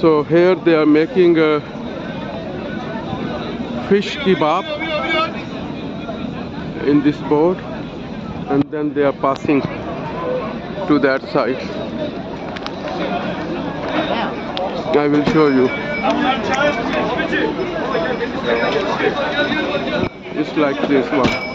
So here they are making a fish kebab in this boat and then they are passing to that side. I will show you. It's like this one.